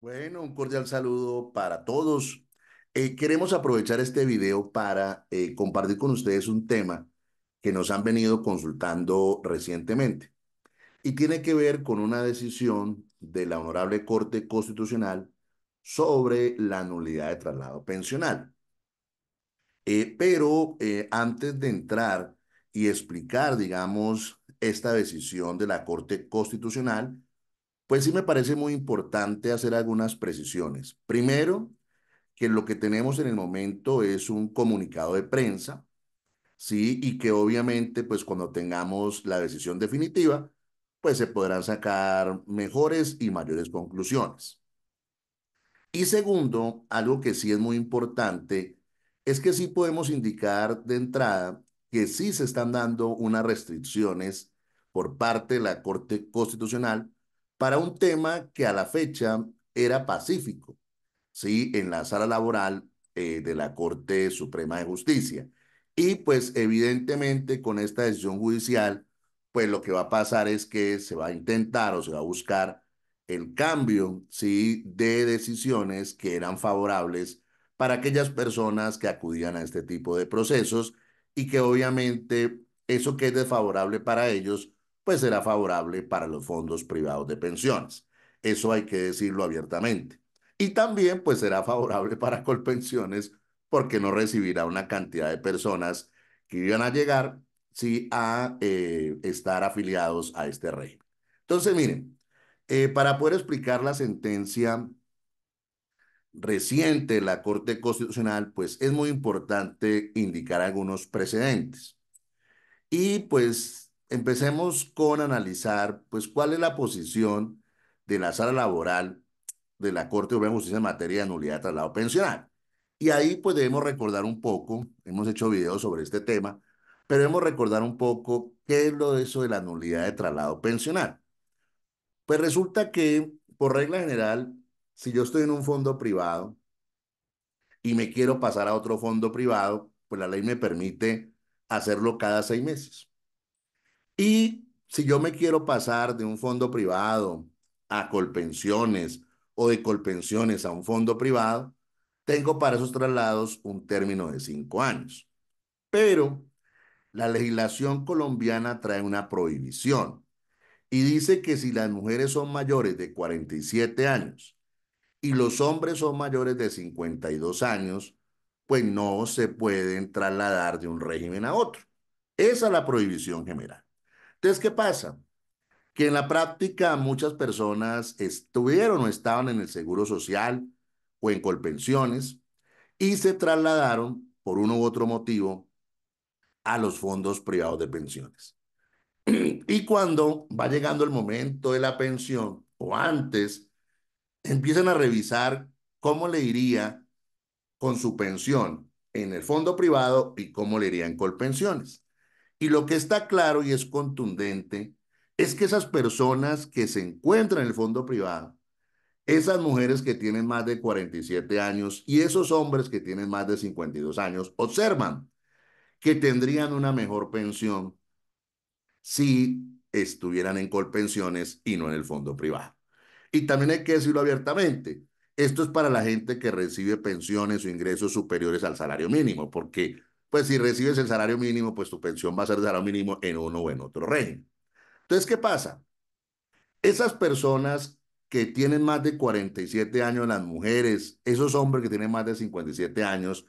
Bueno, un cordial saludo para todos. Eh, queremos aprovechar este video para eh, compartir con ustedes un tema que nos han venido consultando recientemente y tiene que ver con una decisión de la Honorable Corte Constitucional sobre la nulidad de traslado pensional. Eh, pero eh, antes de entrar y explicar, digamos, esta decisión de la Corte Constitucional, pues sí me parece muy importante hacer algunas precisiones. Primero, que lo que tenemos en el momento es un comunicado de prensa, ¿sí? Y que obviamente, pues cuando tengamos la decisión definitiva, pues se podrán sacar mejores y mayores conclusiones. Y segundo, algo que sí es muy importante, es que sí podemos indicar de entrada que sí se están dando unas restricciones por parte de la Corte Constitucional para un tema que a la fecha era pacífico, ¿sí? En la sala laboral eh, de la Corte Suprema de Justicia. Y pues evidentemente con esta decisión judicial, pues lo que va a pasar es que se va a intentar o se va a buscar el cambio, ¿sí? De decisiones que eran favorables para aquellas personas que acudían a este tipo de procesos y que obviamente eso que es desfavorable para ellos, pues será favorable para los fondos privados de pensiones. Eso hay que decirlo abiertamente. Y también pues será favorable para Colpensiones porque no recibirá una cantidad de personas que iban a llegar sí, a eh, estar afiliados a este régimen. Entonces, miren, eh, para poder explicar la sentencia reciente de la Corte Constitucional, pues es muy importante indicar algunos precedentes. Y pues empecemos con analizar, pues, cuál es la posición de la sala laboral de la Corte de Justicia en materia de nulidad de traslado pensional. Y ahí pues debemos recordar un poco, hemos hecho videos sobre este tema, pero debemos recordar un poco qué es lo de eso de la nulidad de traslado pensional. Pues resulta que, por regla general, si yo estoy en un fondo privado y me quiero pasar a otro fondo privado, pues la ley me permite hacerlo cada seis meses. Y si yo me quiero pasar de un fondo privado a Colpensiones o de Colpensiones a un fondo privado, tengo para esos traslados un término de cinco años. Pero la legislación colombiana trae una prohibición y dice que si las mujeres son mayores de 47 años y los hombres son mayores de 52 años, pues no se pueden trasladar de un régimen a otro. Esa es la prohibición general. Entonces, ¿qué pasa? Que en la práctica muchas personas estuvieron o estaban en el seguro social o en colpensiones y se trasladaron por uno u otro motivo a los fondos privados de pensiones. Y cuando va llegando el momento de la pensión o antes, empiezan a revisar cómo le iría con su pensión en el fondo privado y cómo le iría en Colpensiones. Y lo que está claro y es contundente es que esas personas que se encuentran en el fondo privado, esas mujeres que tienen más de 47 años y esos hombres que tienen más de 52 años, observan que tendrían una mejor pensión si estuvieran en Colpensiones y no en el fondo privado. Y también hay que decirlo abiertamente, esto es para la gente que recibe pensiones o ingresos superiores al salario mínimo, porque pues si recibes el salario mínimo, pues tu pensión va a ser de salario mínimo en uno o en otro régimen. Entonces, ¿qué pasa? Esas personas que tienen más de 47 años, las mujeres, esos hombres que tienen más de 57 años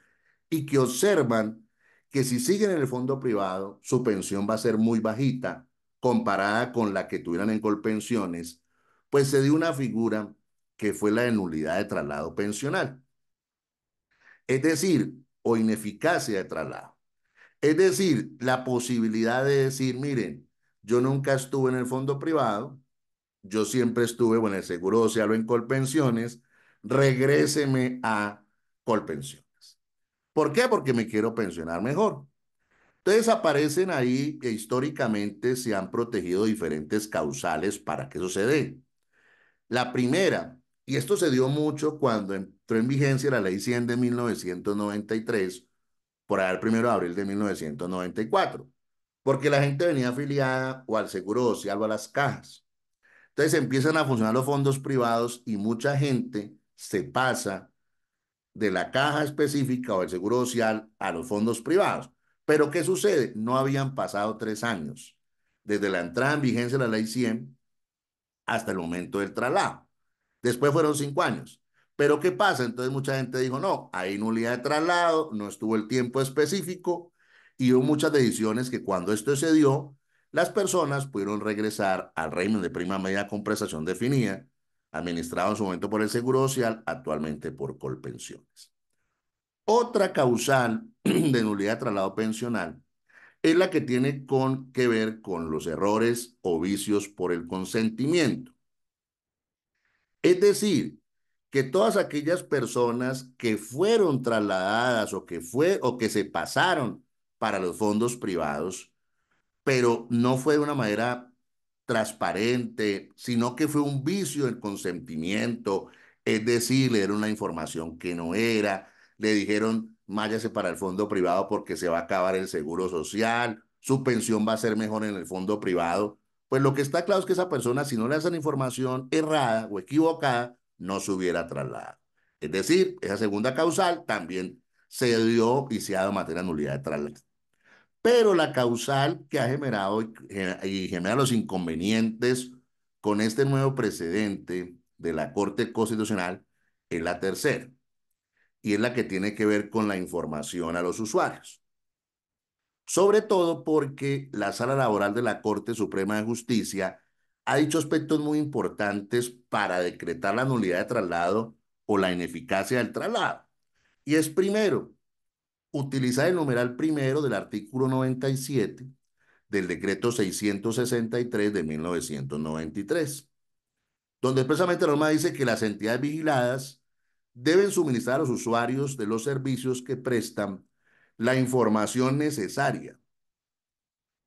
y que observan que si siguen en el fondo privado, su pensión va a ser muy bajita comparada con la que tuvieran en Colpensiones, pues se dio una figura que fue la de nulidad de traslado pensional. Es decir, o ineficacia de traslado. Es decir, la posibilidad de decir, miren, yo nunca estuve en el fondo privado, yo siempre estuve en el Seguro Social o en Colpensiones, regréseme a Colpensiones. ¿Por qué? Porque me quiero pensionar mejor. Entonces aparecen ahí que históricamente se han protegido diferentes causales para que eso se dé. La primera, y esto se dio mucho cuando entró en vigencia la Ley 100 de 1993, por el 1 de abril de 1994, porque la gente venía afiliada o al Seguro Social o a las cajas. Entonces empiezan a funcionar los fondos privados y mucha gente se pasa de la caja específica o del seguro social a los fondos privados. Pero ¿qué sucede? No habían pasado tres años desde la entrada en vigencia de la ley 100 hasta el momento del traslado. Después fueron cinco años. Pero ¿qué pasa? Entonces mucha gente dijo, no, hay nulidad de traslado, no estuvo el tiempo específico y hubo muchas decisiones que cuando esto se dio, las personas pudieron regresar al régimen de prima media con prestación definida, administrado en su momento por el Seguro Social, actualmente por Colpensiones. Otra causal de nulidad de traslado pensional es la que tiene con, que ver con los errores o vicios por el consentimiento. Es decir, que todas aquellas personas que fueron trasladadas o que, fue, o que se pasaron para los fondos privados, pero no fue de una manera transparente, sino que fue un vicio del consentimiento, es decir, le dieron una información que no era, le dijeron, váyase para el fondo privado porque se va a acabar el seguro social, su pensión va a ser mejor en el fondo privado. Pues lo que está claro es que esa persona, si no le hacen información errada o equivocada, no se hubiera trasladado. Es decir, esa segunda causal también se dio y se ha dado materia de nulidad de traslado. Pero la causal que ha generado y genera los inconvenientes con este nuevo precedente de la Corte Constitucional es la tercera, y es la que tiene que ver con la información a los usuarios. Sobre todo porque la sala laboral de la Corte Suprema de Justicia ha dicho aspectos muy importantes para decretar la nulidad de traslado o la ineficacia del traslado. Y es primero, utilizar el numeral primero del artículo 97 del decreto 663 de 1993, donde expresamente la norma dice que las entidades vigiladas deben suministrar a los usuarios de los servicios que prestan la información necesaria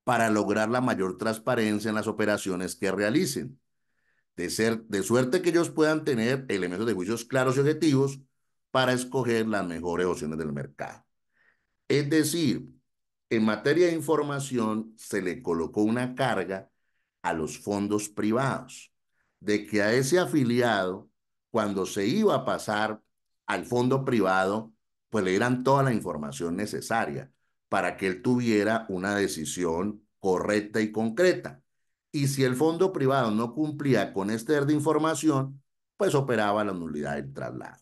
para lograr la mayor transparencia en las operaciones que realicen, de, ser, de suerte que ellos puedan tener elementos de juicios claros y objetivos para escoger las mejores opciones del mercado. Es decir, en materia de información se le colocó una carga a los fondos privados, de que a ese afiliado, cuando se iba a pasar al fondo privado, pues le dieran toda la información necesaria para que él tuviera una decisión correcta y concreta. Y si el fondo privado no cumplía con este de información, pues operaba la nulidad del traslado.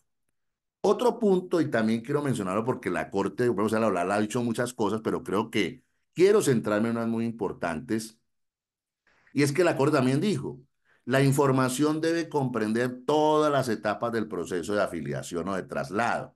Otro punto, y también quiero mencionarlo porque la Corte de hablar ha dicho muchas cosas, pero creo que quiero centrarme en unas muy importantes, y es que la Corte también dijo, la información debe comprender todas las etapas del proceso de afiliación o de traslado,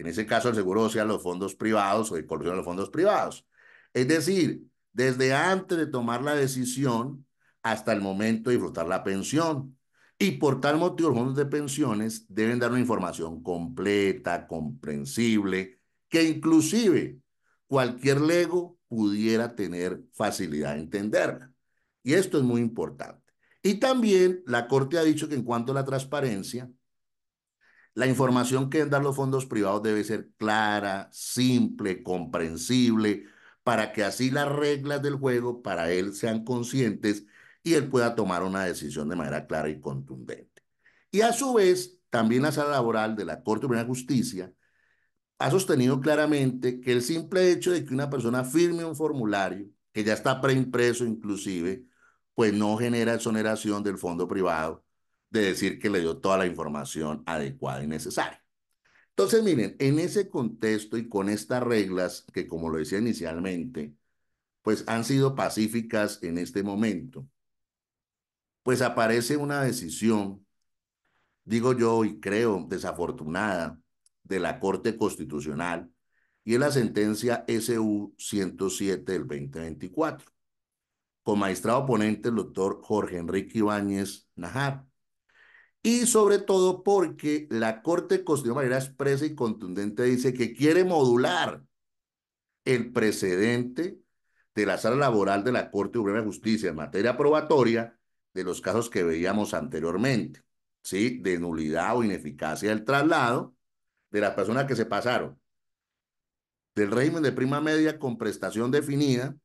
en ese caso el seguro social, los fondos privados o de corrupción de los fondos privados. Es decir, desde antes de tomar la decisión hasta el momento de disfrutar la pensión. Y por tal motivo, los fondos de pensiones deben dar una información completa, comprensible, que inclusive cualquier lego pudiera tener facilidad de entenderla. Y esto es muy importante. Y también la Corte ha dicho que en cuanto a la transparencia, la información que deben dar los fondos privados debe ser clara, simple, comprensible, para que así las reglas del juego para él sean conscientes y él pueda tomar una decisión de manera clara y contundente. Y a su vez, también la sala laboral de la Corte de Justicia ha sostenido claramente que el simple hecho de que una persona firme un formulario, que ya está preimpreso inclusive, pues no genera exoneración del fondo privado de decir que le dio toda la información adecuada y necesaria. Entonces, miren, en ese contexto y con estas reglas que, como lo decía inicialmente, pues han sido pacíficas en este momento, pues aparece una decisión, digo yo y creo desafortunada, de la Corte Constitucional y es la sentencia SU 107 del 2024, con magistrado ponente el doctor Jorge Enrique Ibáñez Najar y sobre todo porque la Corte Constitucional de manera expresa y contundente dice que quiere modular el precedente de la sala laboral de la Corte Suprema de Justicia en materia probatoria de los casos que veíamos anteriormente, ¿sí? De nulidad o ineficacia del traslado de las personas que se pasaron del régimen de prima media con prestación definida,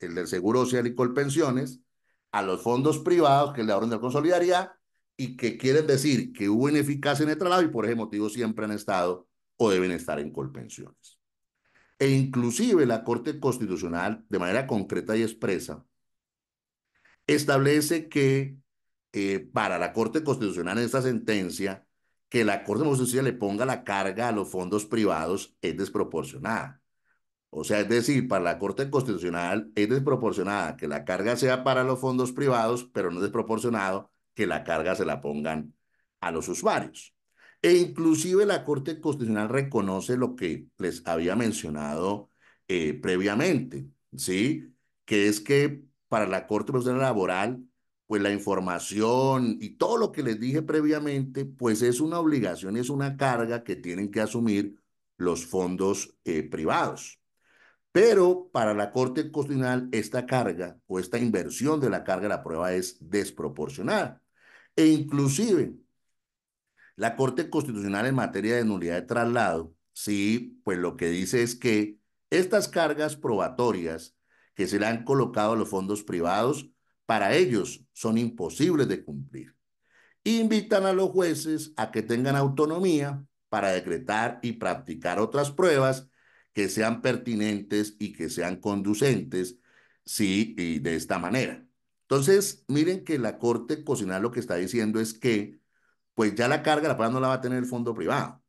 el del Seguro Social y Colpensiones, a los fondos privados que le abren de consolidaridad y que quieren decir que hubo ineficacia en el traslado y por ese motivo siempre han estado o deben estar en colpensiones. E inclusive la Corte Constitucional, de manera concreta y expresa, establece que eh, para la Corte Constitucional en esta sentencia, que la Corte Constitucional le ponga la carga a los fondos privados es desproporcionada. O sea, es decir, para la Corte Constitucional es desproporcionada que la carga sea para los fondos privados, pero no es desproporcionado que la carga se la pongan a los usuarios. E inclusive la Corte Constitucional reconoce lo que les había mencionado eh, previamente, ¿sí? Que es que para la Corte Constitucional Laboral, pues la información y todo lo que les dije previamente, pues es una obligación, es una carga que tienen que asumir los fondos eh, privados. Pero para la Corte Constitucional esta carga o esta inversión de la carga de la prueba es desproporcionada. E inclusive la Corte Constitucional en materia de nulidad de traslado, sí, pues lo que dice es que estas cargas probatorias que se le han colocado a los fondos privados, para ellos son imposibles de cumplir. Invitan a los jueces a que tengan autonomía para decretar y practicar otras pruebas que sean pertinentes y que sean conducentes, sí, y de esta manera. Entonces, miren que la Corte Constitucional lo que está diciendo es que, pues ya la carga la prueba no la va a tener el fondo privado.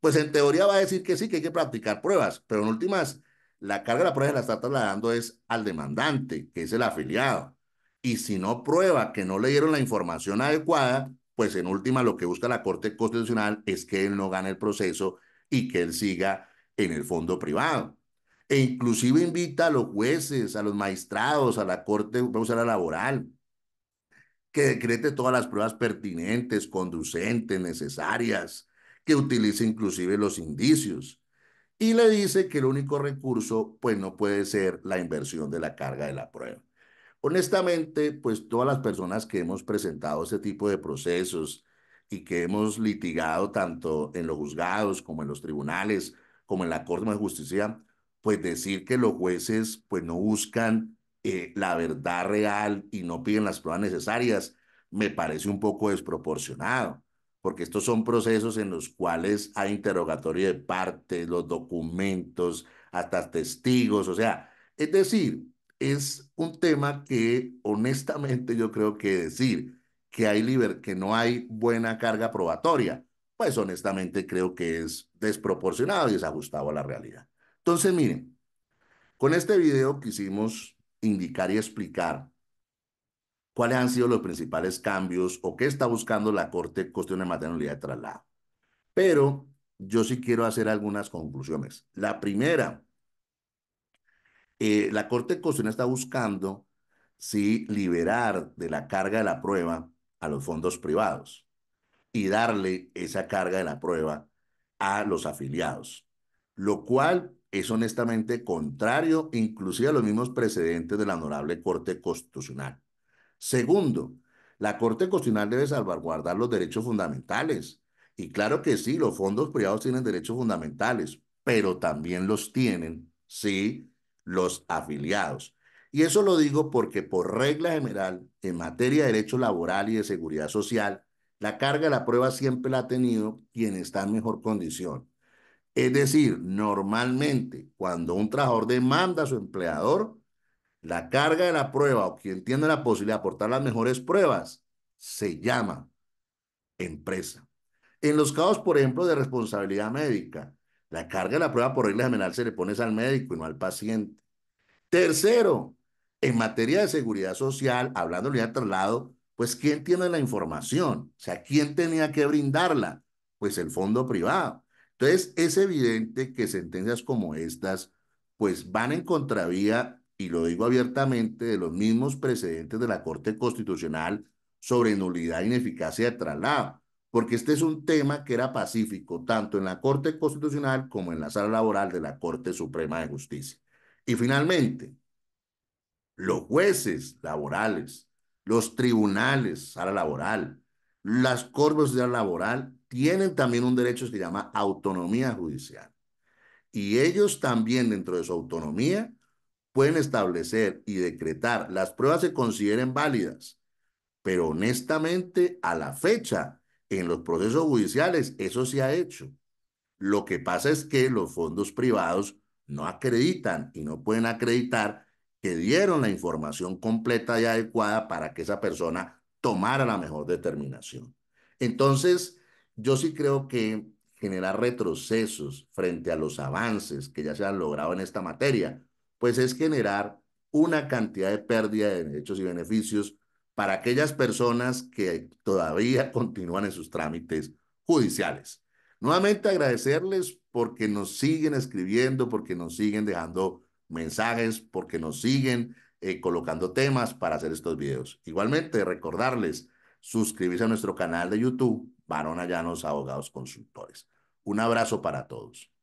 Pues en teoría va a decir que sí, que hay que practicar pruebas, pero en últimas, la carga de la prueba se la está trasladando es al demandante, que es el afiliado. Y si no prueba que no le dieron la información adecuada, pues en última lo que busca la Corte Constitucional es que él no gane el proceso y que él siga en el fondo privado. E inclusive invita a los jueces, a los magistrados, a la Corte Laboral, que decrete todas las pruebas pertinentes, conducentes, necesarias, que utilice inclusive los indicios. Y le dice que el único recurso, pues no puede ser la inversión de la carga de la prueba. Honestamente, pues todas las personas que hemos presentado este tipo de procesos y que hemos litigado tanto en los juzgados como en los tribunales, como en la Corte de Justicia, pues decir que los jueces pues no buscan eh, la verdad real y no piden las pruebas necesarias, me parece un poco desproporcionado, porque estos son procesos en los cuales hay interrogatorio de partes, los documentos, hasta testigos, o sea, es decir, es un tema que honestamente yo creo que decir que, hay que no hay buena carga probatoria, pues honestamente creo que es desproporcionado y desajustado a la realidad. Entonces, miren, con este video quisimos indicar y explicar cuáles han sido los principales cambios o qué está buscando la Corte Cuestión de Materia de Traslado. Pero yo sí quiero hacer algunas conclusiones. La primera, eh, la Corte Constitucional está buscando sí, liberar de la carga de la prueba a los fondos privados y darle esa carga de la prueba a los afiliados, lo cual es honestamente contrario inclusive a los mismos precedentes de la Honorable Corte Constitucional. Segundo, la Corte Constitucional debe salvaguardar los derechos fundamentales. Y claro que sí, los fondos privados tienen derechos fundamentales, pero también los tienen, sí, los afiliados. Y eso lo digo porque por regla general, en materia de derecho laboral y de seguridad social, la carga de la prueba siempre la ha tenido quien está en mejor condición. Es decir, normalmente cuando un trabajador demanda a su empleador, la carga de la prueba o quien tiene la posibilidad de aportar las mejores pruebas se llama empresa. En los casos, por ejemplo, de responsabilidad médica, la carga de la prueba por regla general se le pone al médico y no al paciente. Tercero, en materia de seguridad social, hablando de traslado, pues ¿quién tiene la información? O sea, ¿quién tenía que brindarla? Pues el fondo privado. Entonces, es evidente que sentencias como estas, pues van en contravía, y lo digo abiertamente, de los mismos precedentes de la Corte Constitucional sobre nulidad e ineficacia de traslado, porque este es un tema que era pacífico tanto en la Corte Constitucional como en la sala laboral de la Corte Suprema de Justicia. Y finalmente, los jueces laborales los tribunales, sala laboral, las cortes de laboral tienen también un derecho que se llama autonomía judicial. Y ellos también dentro de su autonomía pueden establecer y decretar las pruebas se consideren válidas, pero honestamente a la fecha, en los procesos judiciales, eso se ha hecho. Lo que pasa es que los fondos privados no acreditan y no pueden acreditar que dieron la información completa y adecuada para que esa persona tomara la mejor determinación. Entonces, yo sí creo que generar retrocesos frente a los avances que ya se han logrado en esta materia, pues es generar una cantidad de pérdida de derechos y beneficios para aquellas personas que todavía continúan en sus trámites judiciales. Nuevamente agradecerles porque nos siguen escribiendo, porque nos siguen dejando mensajes, porque nos siguen eh, colocando temas para hacer estos videos. Igualmente, recordarles suscribirse a nuestro canal de YouTube, Barona Llanos Abogados Consultores. Un abrazo para todos.